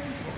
people.